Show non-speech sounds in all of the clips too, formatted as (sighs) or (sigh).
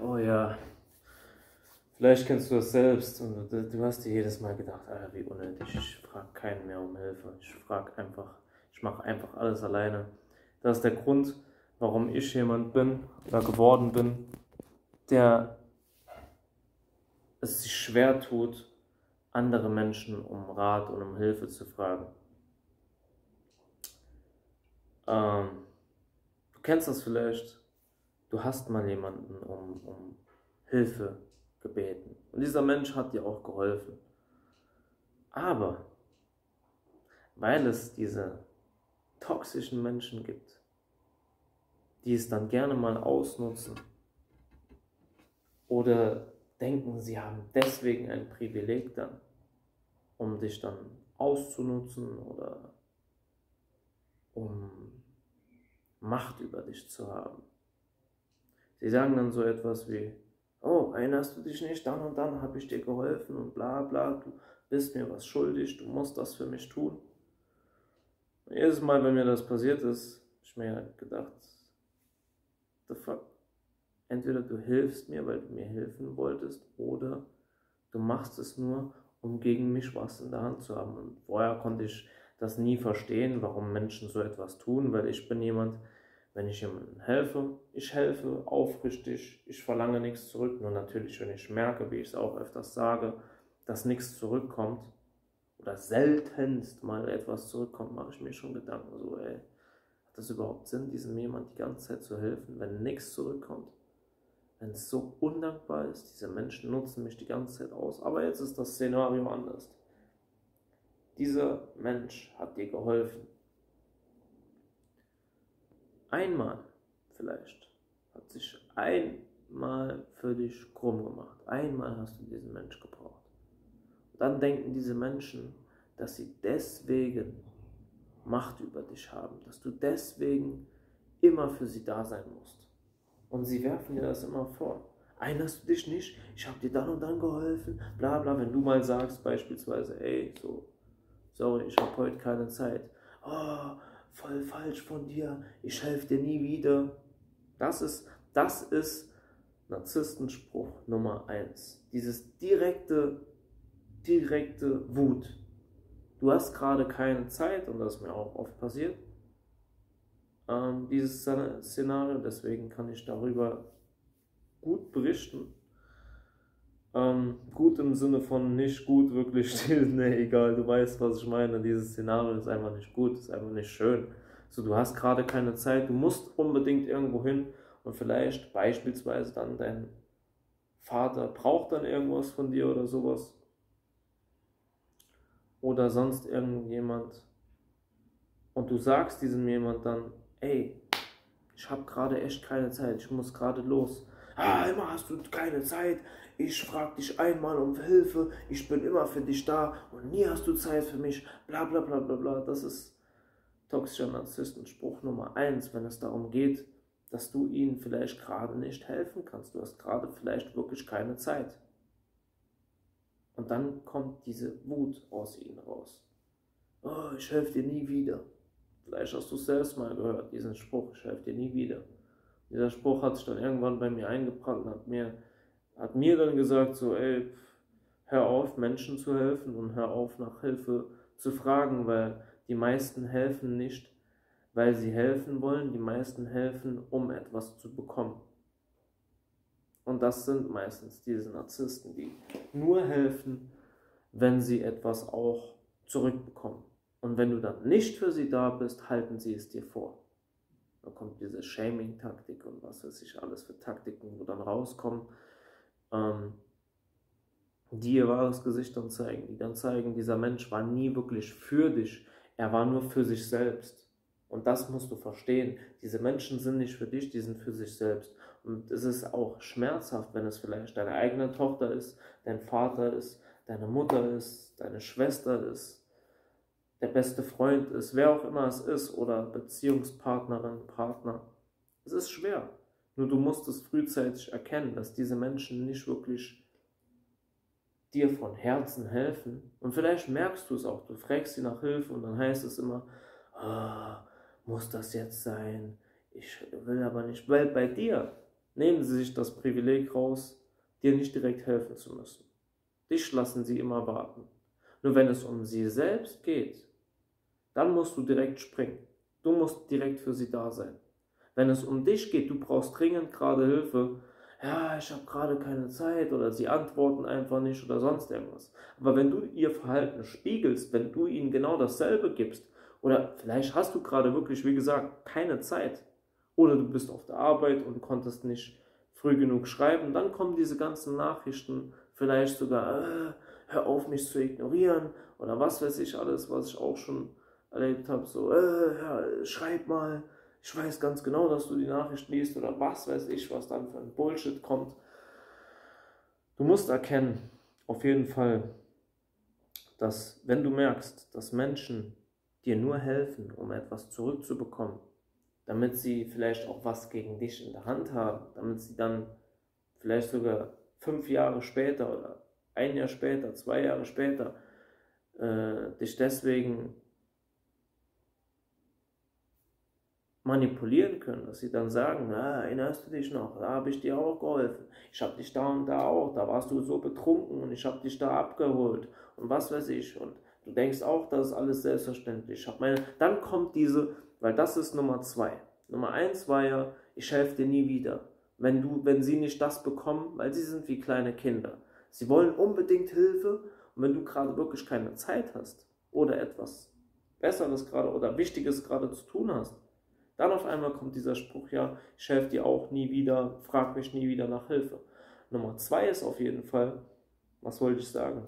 oh ja, vielleicht kennst du das selbst und du, du hast dir jedes Mal gedacht, Alter, wie unnötig, ich frage keinen mehr um Hilfe, ich frage einfach, ich mache einfach alles alleine. Das ist der Grund, warum ich jemand bin oder geworden bin, der es sich schwer tut, andere Menschen um Rat und um Hilfe zu fragen. Ähm, du kennst das vielleicht, du hast mal jemanden um, um Hilfe gebeten und dieser Mensch hat dir auch geholfen. Aber weil es diese toxischen Menschen gibt, die es dann gerne mal ausnutzen oder denken, sie haben deswegen ein Privileg dann, um dich dann auszunutzen oder um Macht über dich zu haben. Sie sagen dann so etwas wie, oh, erinnerst du dich nicht, dann und dann habe ich dir geholfen und bla bla, du bist mir was schuldig, du musst das für mich tun. Und jedes Mal, wenn mir das passiert ist, habe ich mir gedacht, the fuck? Entweder du hilfst mir, weil du mir helfen wolltest, oder du machst es nur, um gegen mich was in der Hand zu haben. Und vorher konnte ich das nie verstehen, warum Menschen so etwas tun, weil ich bin jemand, wenn ich jemandem helfe, ich helfe aufrichtig, ich verlange nichts zurück. Nur natürlich, wenn ich merke, wie ich es auch öfters sage, dass nichts zurückkommt oder seltenst mal etwas zurückkommt, mache ich mir schon Gedanken so, ey, hat das überhaupt Sinn, diesem jemand die ganze Zeit zu helfen, wenn nichts zurückkommt? Wenn es so undankbar ist, diese Menschen nutzen mich die ganze Zeit aus. Aber jetzt ist das Szenario anders. Dieser Mensch hat dir geholfen. Einmal vielleicht hat sich einmal für dich krumm gemacht. Einmal hast du diesen Mensch gebraucht. Und dann denken diese Menschen, dass sie deswegen Macht über dich haben, dass du deswegen immer für sie da sein musst. Und sie werfen dir das immer vor. Erinnerst du dich nicht? Ich habe dir dann und dann geholfen, bla bla. Wenn du mal sagst beispielsweise, ey, so, sorry, ich habe heute keine Zeit. Oh, voll falsch von dir, ich helfe dir nie wieder. Das ist, das ist Narzisstenspruch Nummer eins. Dieses direkte, direkte Wut du hast gerade keine Zeit, und das ist mir auch oft passiert, ähm, dieses Szenario, deswegen kann ich darüber gut berichten. Ähm, gut im Sinne von nicht gut, wirklich, (laughs) ne, egal, du weißt, was ich meine. Dieses Szenario ist einfach nicht gut, ist einfach nicht schön. So, du hast gerade keine Zeit, du musst unbedingt irgendwo hin und vielleicht beispielsweise dann dein Vater braucht dann irgendwas von dir oder sowas oder sonst irgendjemand und du sagst diesem jemand dann, ey, ich habe gerade echt keine Zeit, ich muss gerade los. Ah, immer hast du keine Zeit, ich frag dich einmal um Hilfe, ich bin immer für dich da und nie hast du Zeit für mich, bla bla bla bla bla. Das ist toxischer Narzisstenspruch Nummer eins, wenn es darum geht, dass du ihnen vielleicht gerade nicht helfen kannst. Du hast gerade vielleicht wirklich keine Zeit. Und dann kommt diese Wut aus ihnen raus. Oh, ich helfe dir nie wieder. Vielleicht hast du es selbst mal gehört, diesen Spruch, ich helfe dir nie wieder. Dieser Spruch hat sich dann irgendwann bei mir eingebrannt und hat mir, hat mir dann gesagt, so, ey, hör auf, Menschen zu helfen und hör auf, nach Hilfe zu fragen, weil die meisten helfen nicht, weil sie helfen wollen, die meisten helfen, um etwas zu bekommen. Und das sind meistens diese Narzissten, die nur helfen, wenn sie etwas auch zurückbekommen. Und wenn du dann nicht für sie da bist, halten sie es dir vor. Da kommt diese Shaming-Taktik und was weiß ich alles für Taktiken, wo dann rauskommen, ähm, die ihr wahres Gesicht dann zeigen, die dann zeigen, dieser Mensch war nie wirklich für dich, er war nur für sich selbst. Und das musst du verstehen. Diese Menschen sind nicht für dich, die sind für sich selbst. Und es ist auch schmerzhaft, wenn es vielleicht deine eigene Tochter ist, dein Vater ist, deine Mutter ist, deine Schwester ist, der beste Freund ist, wer auch immer es ist, oder Beziehungspartnerin, Partner. Es ist schwer. Nur du musst es frühzeitig erkennen, dass diese Menschen nicht wirklich dir von Herzen helfen. Und vielleicht merkst du es auch. Du fragst sie nach Hilfe und dann heißt es immer, oh, muss das jetzt sein? Ich will aber nicht, weil bei dir nehmen sie sich das Privileg raus, dir nicht direkt helfen zu müssen. Dich lassen sie immer warten. Nur wenn es um sie selbst geht, dann musst du direkt springen. Du musst direkt für sie da sein. Wenn es um dich geht, du brauchst dringend gerade Hilfe, ja, ich habe gerade keine Zeit oder sie antworten einfach nicht oder sonst irgendwas. Aber wenn du ihr Verhalten spiegelst, wenn du ihnen genau dasselbe gibst, oder vielleicht hast du gerade wirklich, wie gesagt, keine Zeit, oder du bist auf der Arbeit und konntest nicht früh genug schreiben, dann kommen diese ganzen Nachrichten, vielleicht sogar, äh, hör auf mich zu ignorieren oder was weiß ich alles, was ich auch schon erlebt habe, so, äh, ja, schreib mal, ich weiß ganz genau, dass du die Nachricht liest oder was weiß ich, was dann für ein Bullshit kommt. Du musst erkennen, auf jeden Fall, dass wenn du merkst, dass Menschen dir nur helfen, um etwas zurückzubekommen, damit sie vielleicht auch was gegen dich in der Hand haben, damit sie dann vielleicht sogar fünf Jahre später oder ein Jahr später, zwei Jahre später äh, dich deswegen manipulieren können, dass sie dann sagen, na, erinnerst du dich noch, da habe ich dir auch geholfen, ich habe dich da und da auch, da warst du so betrunken und ich habe dich da abgeholt und was weiß ich und du denkst auch, das ist alles selbstverständlich. Ich meine, dann kommt diese, weil das ist Nummer zwei. Nummer eins war ja, ich helfe dir nie wieder, wenn du, wenn sie nicht das bekommen, weil sie sind wie kleine Kinder. Sie wollen unbedingt Hilfe und wenn du gerade wirklich keine Zeit hast oder etwas Besseres gerade oder Wichtiges gerade zu tun hast, dann auf einmal kommt dieser Spruch, ja, ich helfe dir auch nie wieder, frag mich nie wieder nach Hilfe. Nummer zwei ist auf jeden Fall, was wollte ich sagen?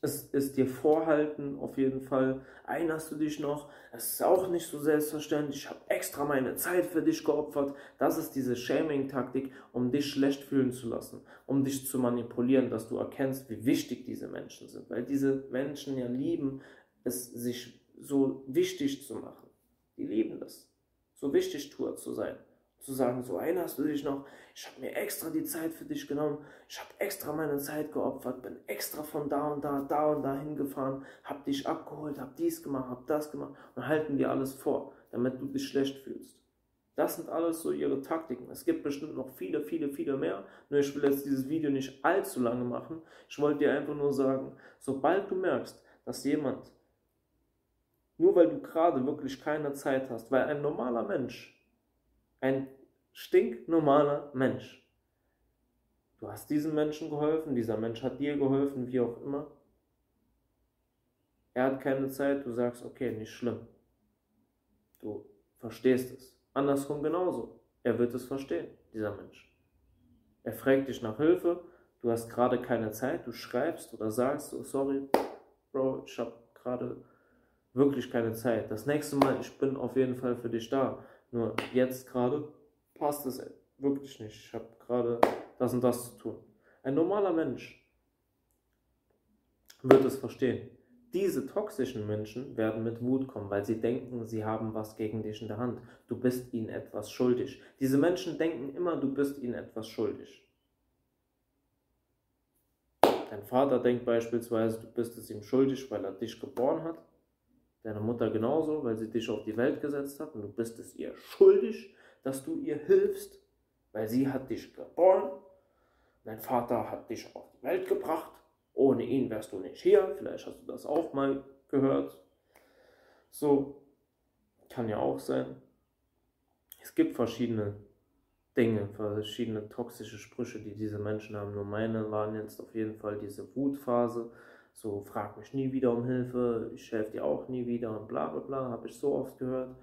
Es ist dir vorhalten, auf jeden Fall. Erinnerst du dich noch? Es ist auch nicht so selbstverständlich. Ich habe extra meine Zeit für dich geopfert. Das ist diese Shaming-Taktik, um dich schlecht fühlen zu lassen, um dich zu manipulieren, dass du erkennst, wie wichtig diese Menschen sind. Weil diese Menschen ja lieben, es sich so wichtig zu machen. Die lieben das. So wichtig Tour zu sein. Zu sagen, so erinnerst du dich noch, ich habe mir extra die Zeit für dich genommen, ich habe extra meine Zeit geopfert, bin extra von da und da, da und da hingefahren, habe dich abgeholt, habe dies gemacht, habe das gemacht und halten dir alles vor, damit du dich schlecht fühlst. Das sind alles so ihre Taktiken. Es gibt bestimmt noch viele, viele, viele mehr. Nur ich will jetzt dieses Video nicht allzu lange machen. Ich wollte dir einfach nur sagen, sobald du merkst, dass jemand nur weil du gerade wirklich keine Zeit hast, weil ein normaler Mensch, ein stinknormaler Mensch, du hast diesem Menschen geholfen, dieser Mensch hat dir geholfen, wie auch immer. Er hat keine Zeit, du sagst, okay, nicht schlimm. Du verstehst es. Andersrum genauso. Er wird es verstehen, dieser Mensch. Er fragt dich nach Hilfe, du hast gerade keine Zeit, du schreibst oder sagst, oh, sorry, Bro, ich habe gerade wirklich keine Zeit. Das nächste Mal, ich bin auf jeden Fall für dich da. Nur jetzt gerade passt es wirklich nicht. Ich habe gerade das und das zu tun. Ein normaler Mensch wird es verstehen. Diese toxischen Menschen werden mit Wut kommen, weil sie denken, sie haben was gegen dich in der Hand. Du bist ihnen etwas schuldig. Diese Menschen denken immer, du bist ihnen etwas schuldig. Dein Vater denkt beispielsweise, du bist es ihm schuldig, weil er dich geboren hat. Deine Mutter genauso, weil sie dich auf die Welt gesetzt hat und du bist es ihr schuldig, dass du ihr hilfst, weil sie hat dich geboren. Dein Vater hat dich auf die Welt gebracht. Ohne ihn wärst du nicht hier. Vielleicht hast du das auch mal gehört. So kann ja auch sein. Es gibt verschiedene Dinge, verschiedene toxische Sprüche, die diese Menschen haben. Nur meine waren jetzt auf jeden Fall diese Wutphase so, frag mich nie wieder um Hilfe, ich helfe dir auch nie wieder und bla bla bla, habe ich so oft gehört.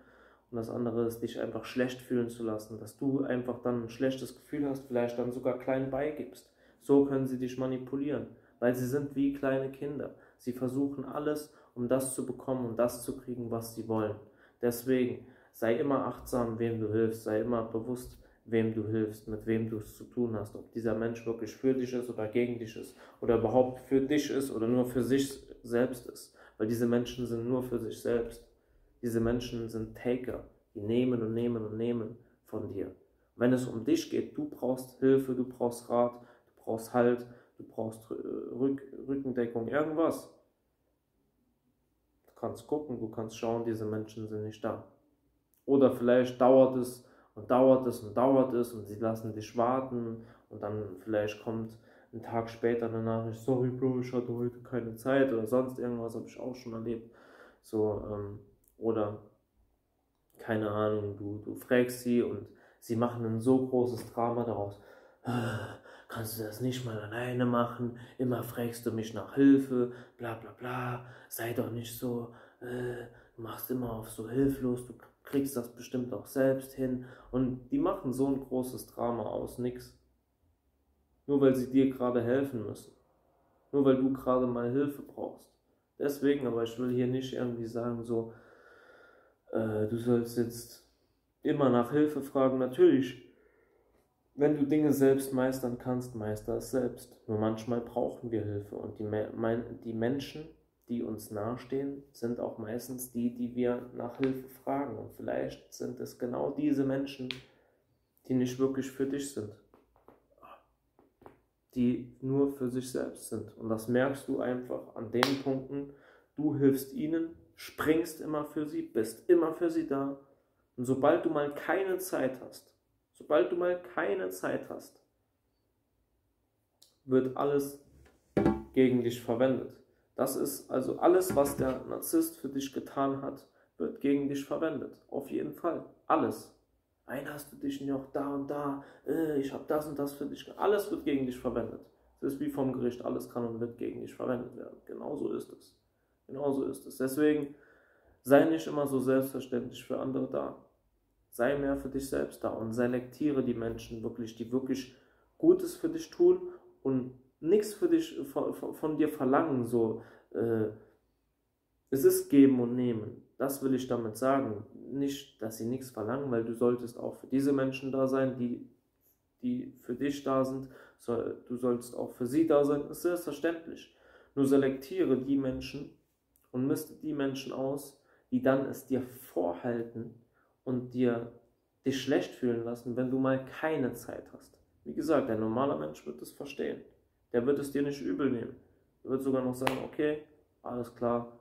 Und das andere ist, dich einfach schlecht fühlen zu lassen, dass du einfach dann ein schlechtes Gefühl hast, vielleicht dann sogar klein beigibst. So können sie dich manipulieren, weil sie sind wie kleine Kinder. Sie versuchen alles, um das zu bekommen und das zu kriegen, was sie wollen. Deswegen sei immer achtsam, wem du hilfst, sei immer bewusst, wem du hilfst, mit wem du es zu tun hast, ob dieser Mensch wirklich für dich ist oder gegen dich ist oder überhaupt für dich ist oder nur für sich selbst ist, weil diese Menschen sind nur für sich selbst. Diese Menschen sind Taker, die nehmen und nehmen und nehmen von dir. Wenn es um dich geht, du brauchst Hilfe, du brauchst Rat, du brauchst Halt, du brauchst Rück Rückendeckung, irgendwas. Du kannst gucken, du kannst schauen, diese Menschen sind nicht da. Oder vielleicht dauert es und dauert es und dauert es und sie lassen dich warten und dann vielleicht kommt ein Tag später eine Nachricht, sorry Bro, ich hatte heute keine Zeit oder sonst irgendwas, habe ich auch schon erlebt. So, ähm, oder keine Ahnung, du, du fragst sie und sie machen ein so großes Drama daraus. (sighs) Kannst du das nicht mal alleine machen? Immer fragst du mich nach Hilfe, bla bla bla, sei doch nicht so, äh, du machst immer auf so hilflos, du kriegst das bestimmt auch selbst hin. Und die machen so ein großes Drama aus nix. Nur weil sie dir gerade helfen müssen. Nur weil du gerade mal Hilfe brauchst. Deswegen, aber ich will hier nicht irgendwie sagen, so, äh, du sollst jetzt immer nach Hilfe fragen. Natürlich, wenn du Dinge selbst meistern kannst, meister es selbst. Nur manchmal brauchen wir Hilfe und die, die Menschen, die uns nahestehen, sind auch meistens die, die wir nach Hilfe fragen. Und vielleicht sind es genau diese Menschen, die nicht wirklich für dich sind, die nur für sich selbst sind. Und das merkst du einfach an den Punkten, du hilfst ihnen, springst immer für sie, bist immer für sie da. Und sobald du mal keine Zeit hast, sobald du mal keine Zeit hast, wird alles gegen dich verwendet. Das ist also alles, was der Narzisst für dich getan hat, wird gegen dich verwendet. Auf jeden Fall. Alles. Erinnerst du dich noch da und da? Äh, ich habe das und das für dich. Alles wird gegen dich verwendet. Es ist wie vom Gericht. Alles kann und wird gegen dich verwendet werden. Genauso ist es. Genauso ist es. Deswegen sei nicht immer so selbstverständlich für andere da. Sei mehr für dich selbst da und selektiere die Menschen wirklich, die wirklich Gutes für dich tun und nichts für dich von, von, von dir verlangen. So, äh, es ist geben und nehmen. Das will ich damit sagen. Nicht, dass sie nichts verlangen, weil du solltest auch für diese Menschen da sein, die, die für dich da sind. Du sollst auch für sie da sein. Das ist selbstverständlich. Nur selektiere die Menschen und misste die Menschen aus, die dann es dir vorhalten und dir dich schlecht fühlen lassen, wenn du mal keine Zeit hast. Wie gesagt, ein normaler Mensch wird es verstehen. Der wird es dir nicht übel nehmen. Er wird sogar noch sagen, okay, alles klar,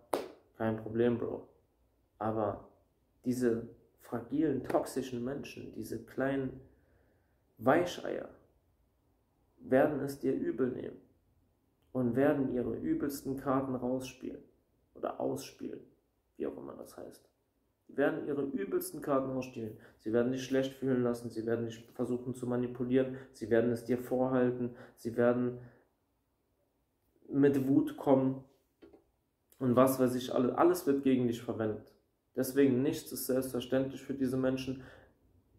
kein Problem, Bro. Aber diese fragilen, toxischen Menschen, diese kleinen Weicheier, werden es dir übel nehmen und werden ihre übelsten Karten rausspielen oder ausspielen, wie auch immer das heißt. Die werden ihre übelsten Karten ausspielen. Sie werden dich schlecht fühlen lassen, sie werden dich versuchen zu manipulieren, sie werden es dir vorhalten, sie werden mit Wut kommen und was weiß ich, alles, alles wird gegen dich verwendet. Deswegen nichts ist selbstverständlich für diese Menschen.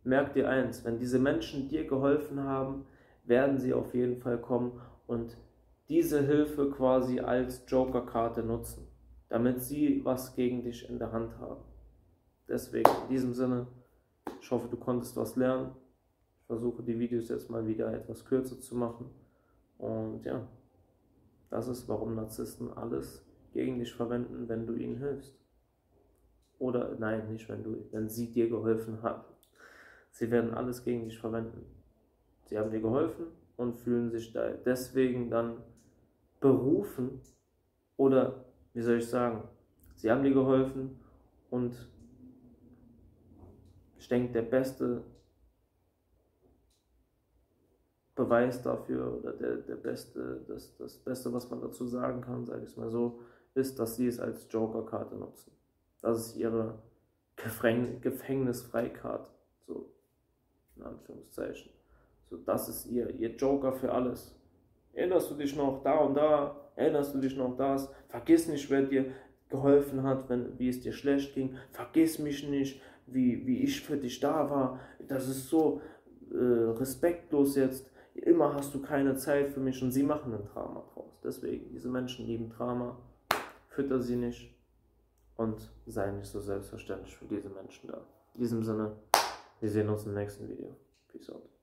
Merk dir eins, wenn diese Menschen dir geholfen haben, werden sie auf jeden Fall kommen und diese Hilfe quasi als Joker-Karte nutzen, damit sie was gegen dich in der Hand haben. Deswegen, in diesem Sinne, ich hoffe, du konntest was lernen. Ich versuche die Videos jetzt mal wieder etwas kürzer zu machen. Und ja, das ist, warum Narzissten alles gegen dich verwenden, wenn du ihnen hilfst. Oder nein, nicht wenn du, wenn sie dir geholfen haben. Sie werden alles gegen dich verwenden. Sie haben dir geholfen und fühlen sich deswegen dann berufen oder wie soll ich sagen, sie haben dir geholfen und ich denke, der beste Beweis dafür oder der, der beste, das, das Beste, was man dazu sagen kann, sage ich es mal so, ist, dass sie es als Joker-Karte nutzen. Das ist ihre Gefängnisfreikarte, so in Anführungszeichen. So, das ist ihr, ihr Joker für alles. Erinnerst du dich noch da und da? Erinnerst du dich noch das? Vergiss nicht, wer dir geholfen hat, wenn, wie es dir schlecht ging. Vergiss mich nicht, wie, wie ich für dich da war. Das ist so äh, respektlos jetzt. Immer hast du keine Zeit für mich und sie machen ein Drama draus. Deswegen, diese Menschen lieben Drama. Fütter sie nicht und sei nicht so selbstverständlich für diese Menschen da. In diesem Sinne, wir sehen uns im nächsten Video. Peace out.